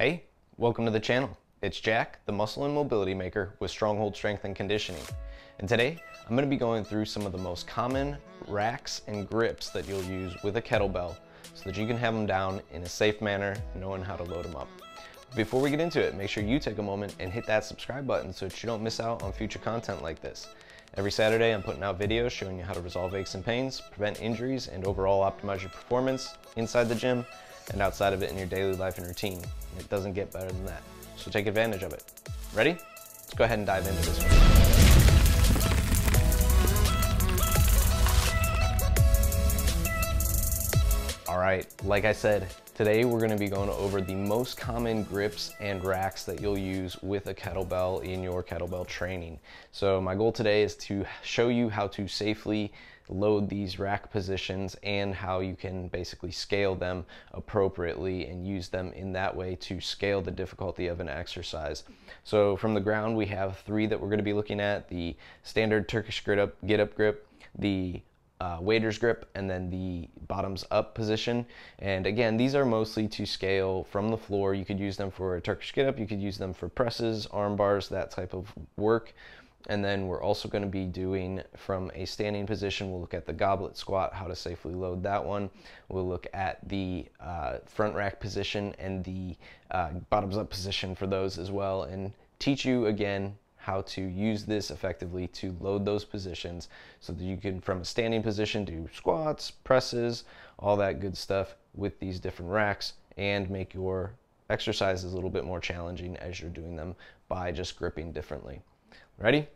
Hey, welcome to the channel. It's Jack, the muscle and mobility maker with Stronghold Strength and Conditioning. And today, I'm gonna be going through some of the most common racks and grips that you'll use with a kettlebell so that you can have them down in a safe manner, knowing how to load them up. Before we get into it, make sure you take a moment and hit that subscribe button so that you don't miss out on future content like this. Every Saturday, I'm putting out videos showing you how to resolve aches and pains, prevent injuries, and overall optimize your performance inside the gym and outside of it in your daily life and routine. It doesn't get better than that. So take advantage of it. Ready? Let's go ahead and dive into this one. All right, like I said, today we're gonna be going over the most common grips and racks that you'll use with a kettlebell in your kettlebell training. So my goal today is to show you how to safely load these rack positions and how you can basically scale them appropriately and use them in that way to scale the difficulty of an exercise. So from the ground, we have three that we're gonna be looking at, the standard Turkish get up, get up grip, the uh, waiter's grip and then the bottoms up position. And again, these are mostly to scale from the floor. You could use them for a Turkish get up, you could use them for presses, arm bars, that type of work. And then we're also going to be doing from a standing position, we'll look at the goblet squat, how to safely load that one. We'll look at the uh, front rack position and the uh, bottoms up position for those as well and teach you again how to use this effectively to load those positions so that you can from a standing position do squats presses all that good stuff with these different racks and make your exercises a little bit more challenging as you're doing them by just gripping differently ready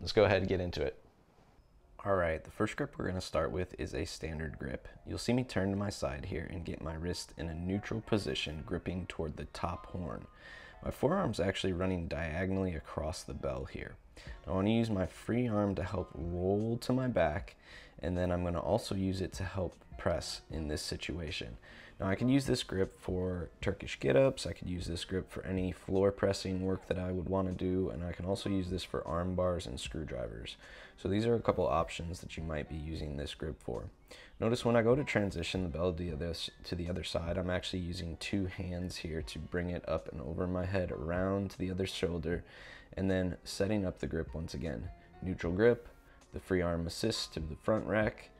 let's go ahead and get into it all right, the first grip we're going to start with is a standard grip. You'll see me turn to my side here and get my wrist in a neutral position, gripping toward the top horn. My forearm's actually running diagonally across the bell here. I want to use my free arm to help roll to my back, and then I'm going to also use it to help press in this situation. Now I can use this grip for Turkish get-ups, I could use this grip for any floor pressing work that I would want to do, and I can also use this for arm bars and screwdrivers. So these are a couple options that you might be using this grip for. Notice when I go to transition the bell to the, to the other side, I'm actually using two hands here to bring it up and over my head around to the other shoulder, and then setting up the grip once again. Neutral grip, the free arm assist to the front rack,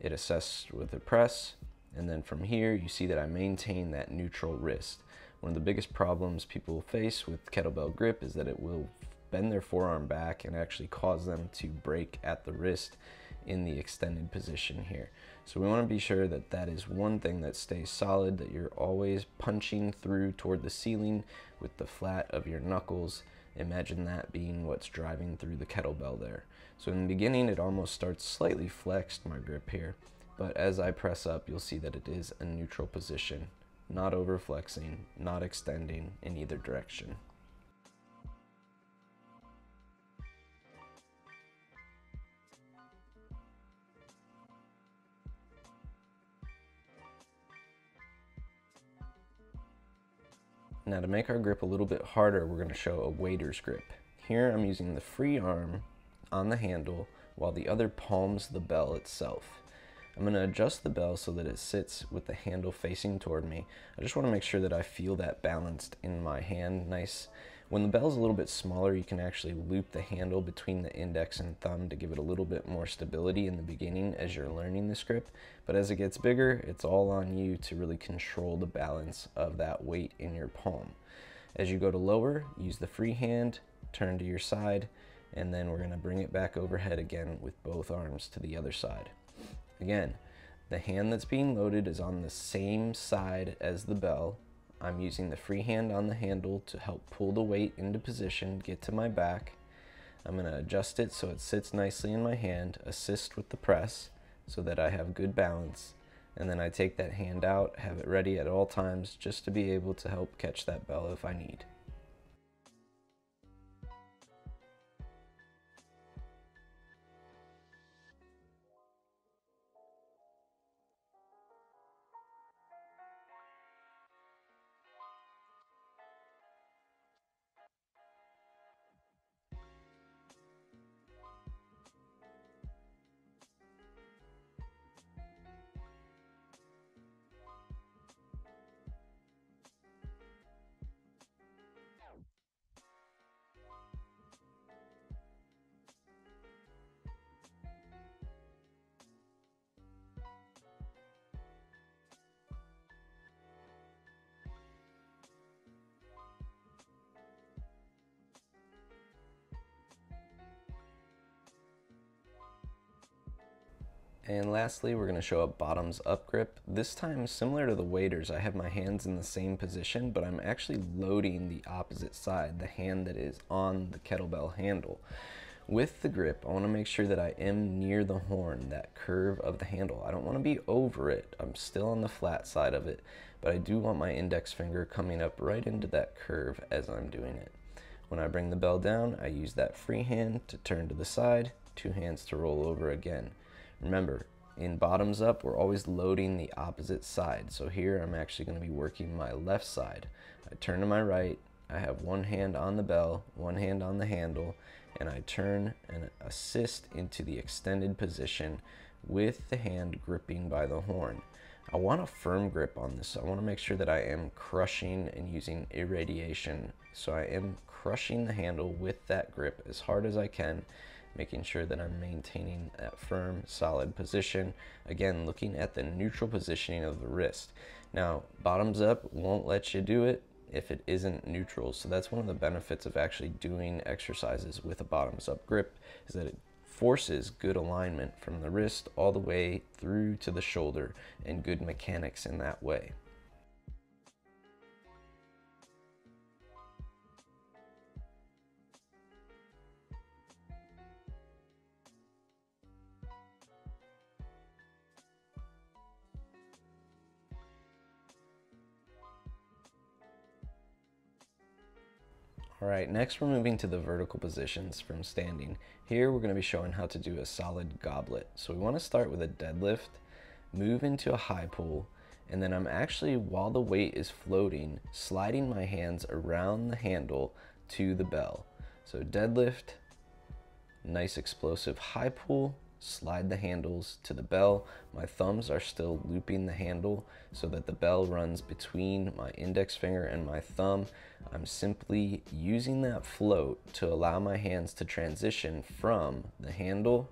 it assists with a press, and then from here, you see that I maintain that neutral wrist. One of the biggest problems people face with kettlebell grip is that it will bend their forearm back and actually cause them to break at the wrist in the extended position here. So we want to be sure that that is one thing that stays solid, that you're always punching through toward the ceiling with the flat of your knuckles. Imagine that being what's driving through the kettlebell there. So in the beginning, it almost starts slightly flexed, my grip here but as I press up, you'll see that it is a neutral position, not overflexing, not extending in either direction. Now to make our grip a little bit harder, we're gonna show a waiter's grip. Here I'm using the free arm on the handle while the other palms the bell itself. I'm going to adjust the bell so that it sits with the handle facing toward me. I just want to make sure that I feel that balanced in my hand nice. When the bell's a little bit smaller, you can actually loop the handle between the index and thumb to give it a little bit more stability in the beginning as you're learning the grip. But as it gets bigger, it's all on you to really control the balance of that weight in your palm. As you go to lower, use the free hand, turn to your side, and then we're going to bring it back overhead again with both arms to the other side. Again, the hand that's being loaded is on the same side as the bell. I'm using the free hand on the handle to help pull the weight into position, get to my back. I'm going to adjust it so it sits nicely in my hand, assist with the press so that I have good balance. And then I take that hand out, have it ready at all times just to be able to help catch that bell if I need. And lastly, we're gonna show a bottoms up grip. This time, similar to the waiter's, I have my hands in the same position, but I'm actually loading the opposite side, the hand that is on the kettlebell handle. With the grip, I wanna make sure that I am near the horn, that curve of the handle. I don't wanna be over it. I'm still on the flat side of it, but I do want my index finger coming up right into that curve as I'm doing it. When I bring the bell down, I use that free hand to turn to the side, two hands to roll over again. Remember, in bottoms up, we're always loading the opposite side. So here I'm actually gonna be working my left side. I turn to my right, I have one hand on the bell, one hand on the handle, and I turn and assist into the extended position with the hand gripping by the horn. I want a firm grip on this. I want to make sure that I am crushing and using irradiation. So I am crushing the handle with that grip as hard as I can making sure that I'm maintaining that firm, solid position. Again, looking at the neutral positioning of the wrist. Now, bottoms up won't let you do it if it isn't neutral. So that's one of the benefits of actually doing exercises with a bottoms up grip is that it forces good alignment from the wrist all the way through to the shoulder and good mechanics in that way. All right, next we're moving to the vertical positions from standing. Here we're gonna be showing how to do a solid goblet. So we wanna start with a deadlift, move into a high pull, and then I'm actually, while the weight is floating, sliding my hands around the handle to the bell. So deadlift, nice explosive high pull, slide the handles to the bell. My thumbs are still looping the handle so that the bell runs between my index finger and my thumb. I'm simply using that float to allow my hands to transition from the handle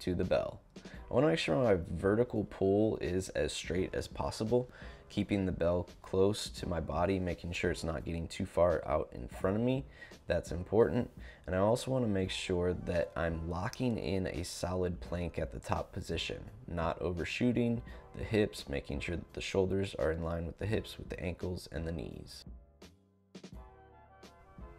to the bell. I wanna make sure my vertical pull is as straight as possible keeping the bell close to my body, making sure it's not getting too far out in front of me. That's important. And I also want to make sure that I'm locking in a solid plank at the top position, not overshooting the hips, making sure that the shoulders are in line with the hips, with the ankles and the knees.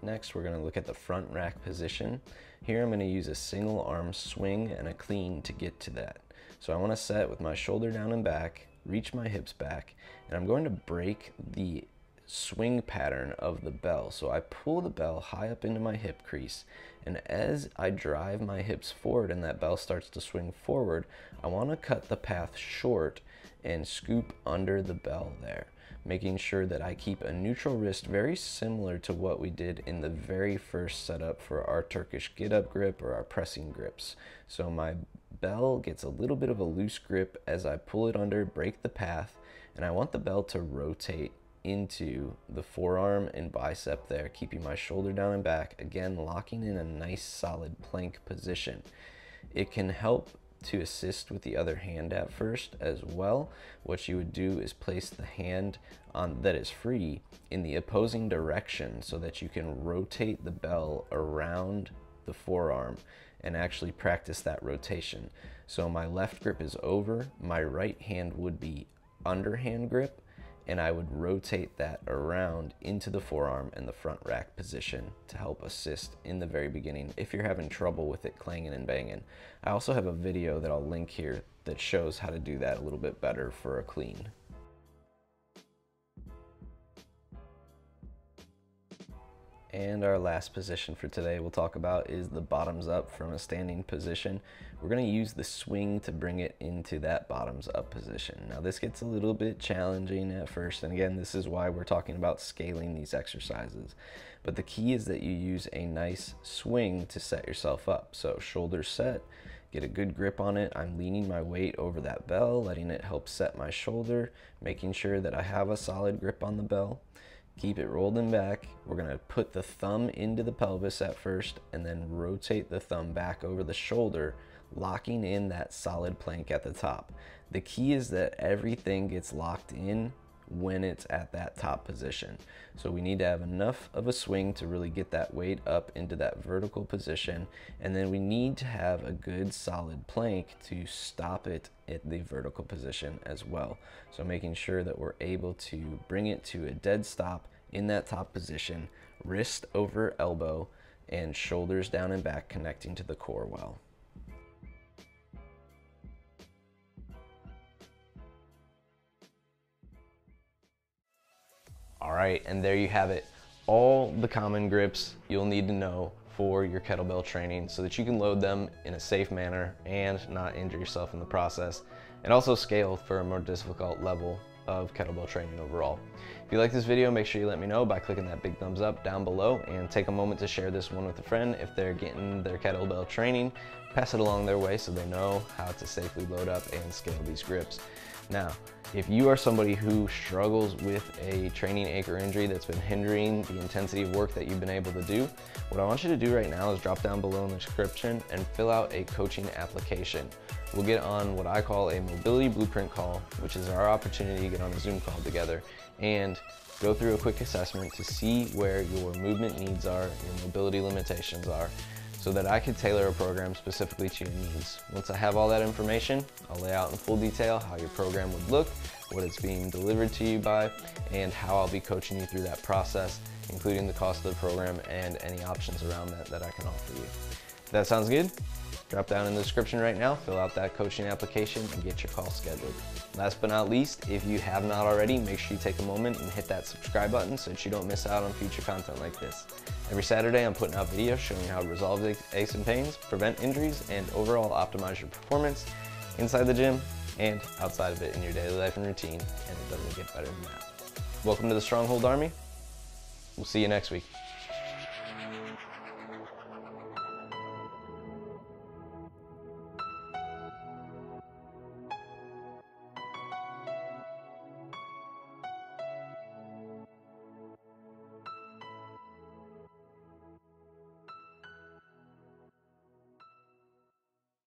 Next, we're going to look at the front rack position. Here I'm going to use a single arm swing and a clean to get to that. So I want to set with my shoulder down and back, reach my hips back, and I'm going to break the swing pattern of the bell. So I pull the bell high up into my hip crease, and as I drive my hips forward and that bell starts to swing forward, I want to cut the path short and scoop under the bell there, making sure that I keep a neutral wrist very similar to what we did in the very first setup for our Turkish get up grip or our pressing grips. So my bell gets a little bit of a loose grip as I pull it under, break the path, and I want the bell to rotate into the forearm and bicep there, keeping my shoulder down and back, again, locking in a nice solid plank position. It can help to assist with the other hand at first as well. What you would do is place the hand on that is free in the opposing direction so that you can rotate the bell around the forearm and actually practice that rotation. So my left grip is over, my right hand would be underhand grip, and I would rotate that around into the forearm and the front rack position to help assist in the very beginning if you're having trouble with it clanging and banging. I also have a video that I'll link here that shows how to do that a little bit better for a clean. And our last position for today we'll talk about is the bottoms up from a standing position. We're gonna use the swing to bring it into that bottoms up position. Now this gets a little bit challenging at first, and again, this is why we're talking about scaling these exercises. But the key is that you use a nice swing to set yourself up. So shoulders set, get a good grip on it. I'm leaning my weight over that bell, letting it help set my shoulder, making sure that I have a solid grip on the bell. Keep it rolled back. We're gonna put the thumb into the pelvis at first and then rotate the thumb back over the shoulder, locking in that solid plank at the top. The key is that everything gets locked in when it's at that top position. So we need to have enough of a swing to really get that weight up into that vertical position. And then we need to have a good solid plank to stop it at the vertical position as well. So making sure that we're able to bring it to a dead stop in that top position, wrist over elbow, and shoulders down and back connecting to the core well. All right, and there you have it. All the common grips you'll need to know for your kettlebell training so that you can load them in a safe manner and not injure yourself in the process and also scale for a more difficult level of kettlebell training overall. If you like this video, make sure you let me know by clicking that big thumbs up down below and take a moment to share this one with a friend if they're getting their kettlebell training. Pass it along their way so they know how to safely load up and scale these grips. Now, if you are somebody who struggles with a training ache or injury that's been hindering the intensity of work that you've been able to do, what I want you to do right now is drop down below in the description and fill out a coaching application. We'll get on what I call a mobility blueprint call, which is our opportunity to get on a Zoom call together and go through a quick assessment to see where your movement needs are, your mobility limitations are, so that I could tailor a program specifically to your needs. Once I have all that information, I'll lay out in full detail how your program would look, what it's being delivered to you by, and how I'll be coaching you through that process, including the cost of the program and any options around that that I can offer you. If that sounds good, drop down in the description right now, fill out that coaching application, and get your call scheduled. Last but not least, if you have not already, make sure you take a moment and hit that subscribe button so that you don't miss out on future content like this. Every Saturday, I'm putting out videos showing you how to resolve aches and pains, prevent injuries, and overall optimize your performance inside the gym and outside of it in your daily life and routine, and it doesn't get better than that. Welcome to the Stronghold Army. We'll see you next week.